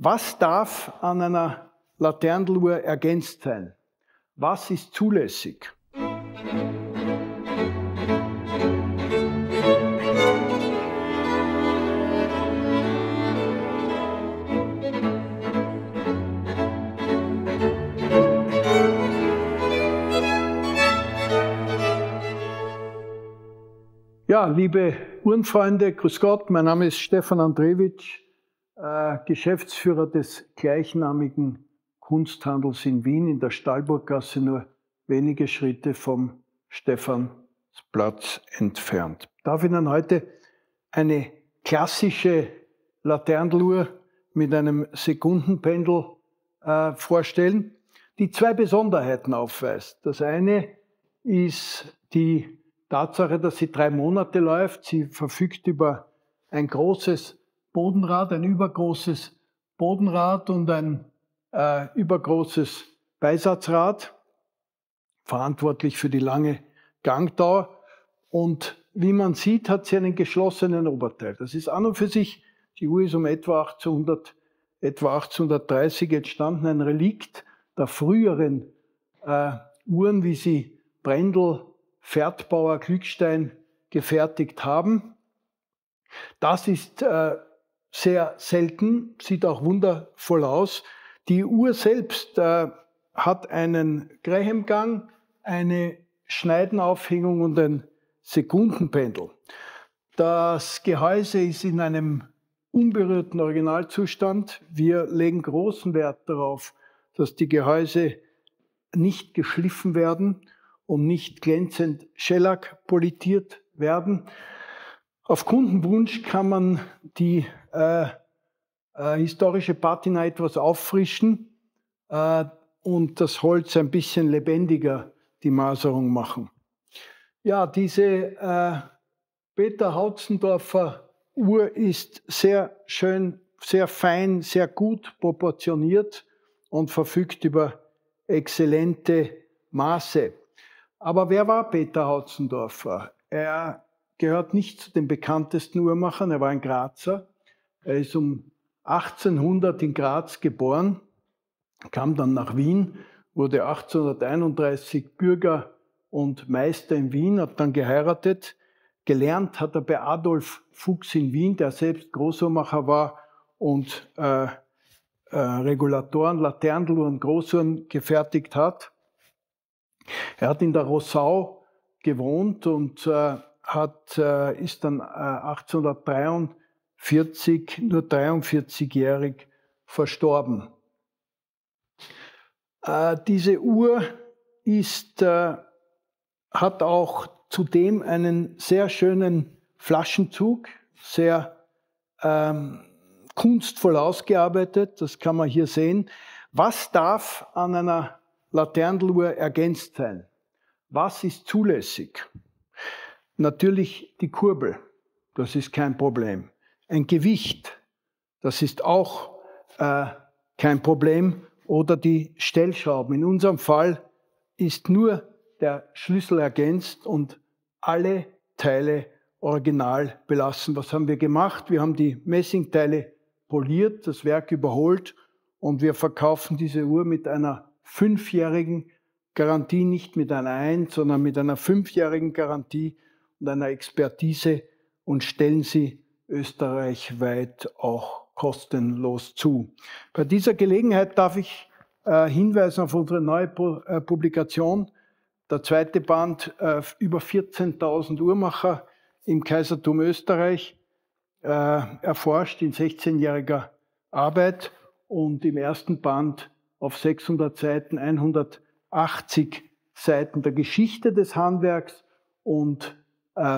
Was darf an einer Laternenluhr ergänzt sein? Was ist zulässig? Ja, liebe Uhrenfreunde, grüß Gott, mein Name ist Stefan Andrewitsch, äh, Geschäftsführer des gleichnamigen Kunsthandels in Wien in der Stallburggasse, nur wenige Schritte vom Stephansplatz entfernt. Ich darf Ihnen heute eine klassische Laternenluhr mit einem Sekundenpendel äh, vorstellen, die zwei Besonderheiten aufweist. Das eine ist die Tatsache, dass sie drei Monate läuft. Sie verfügt über ein großes Bodenrad, ein übergroßes Bodenrad und ein äh, übergroßes Beisatzrad, verantwortlich für die lange Gangdauer. Und wie man sieht, hat sie einen geschlossenen Oberteil. Das ist an und für sich, die Uhr ist um etwa 1800, etwa 1830 entstanden, ein Relikt der früheren äh, Uhren, wie sie Brendel Pferdbauer Glückstein gefertigt haben. Das ist äh, sehr selten, sieht auch wundervoll aus. Die Uhr selbst äh, hat einen Graham-Gang, eine Schneidenaufhängung und ein Sekundenpendel. Das Gehäuse ist in einem unberührten Originalzustand. Wir legen großen Wert darauf, dass die Gehäuse nicht geschliffen werden und nicht glänzend Shellac politiert werden. Auf Kundenwunsch kann man die äh, äh, historische Patina etwas auffrischen äh, und das Holz ein bisschen lebendiger, die Maserung machen. Ja, diese äh, Peter Hautzendorfer Uhr ist sehr schön, sehr fein, sehr gut proportioniert und verfügt über exzellente Maße. Aber wer war Peter Hautzendorfer? Er gehört nicht zu den bekanntesten Uhrmachern, er war ein Grazer. Er ist um 1800 in Graz geboren, kam dann nach Wien, wurde 1831 Bürger und Meister in Wien, hat dann geheiratet. Gelernt hat er bei Adolf Fuchs in Wien, der selbst Großuhrmacher war und äh, äh, Regulatoren, Laternenluhren, Großuhren gefertigt hat. Er hat in der Rossau gewohnt und äh, hat, äh, ist dann äh, 1843, nur 43-jährig, verstorben. Äh, diese Uhr ist, äh, hat auch zudem einen sehr schönen Flaschenzug, sehr ähm, kunstvoll ausgearbeitet, das kann man hier sehen. Was darf an einer Laternenluhr ergänzt sein. Was ist zulässig? Natürlich die Kurbel, das ist kein Problem. Ein Gewicht, das ist auch äh, kein Problem. Oder die Stellschrauben. In unserem Fall ist nur der Schlüssel ergänzt und alle Teile original belassen. Was haben wir gemacht? Wir haben die Messingteile poliert, das Werk überholt und wir verkaufen diese Uhr mit einer fünfjährigen Garantie, nicht mit einer Eins, sondern mit einer fünfjährigen Garantie und einer Expertise und stellen sie österreichweit auch kostenlos zu. Bei dieser Gelegenheit darf ich äh, hinweisen auf unsere neue Pu äh, Publikation. Der zweite Band, äh, über 14.000 Uhrmacher im Kaisertum Österreich, äh, erforscht in 16-jähriger Arbeit und im ersten Band auf 600 Seiten 180 Seiten der Geschichte des Handwerks und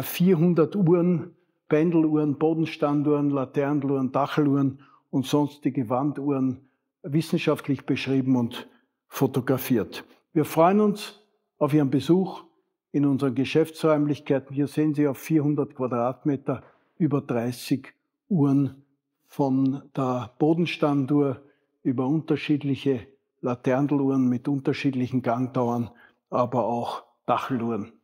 400 äh, Uhren, Pendeluhren, Bodenstanduhren, Laternenluhren, Dacheluhren und sonstige Wanduhren wissenschaftlich beschrieben und fotografiert. Wir freuen uns auf Ihren Besuch in unseren Geschäftsräumlichkeiten. Hier sehen Sie auf 400 Quadratmeter über 30 Uhren von der Bodenstanduhr über unterschiedliche Laternenluhren mit unterschiedlichen Gangdauern, aber auch Dacheluhren.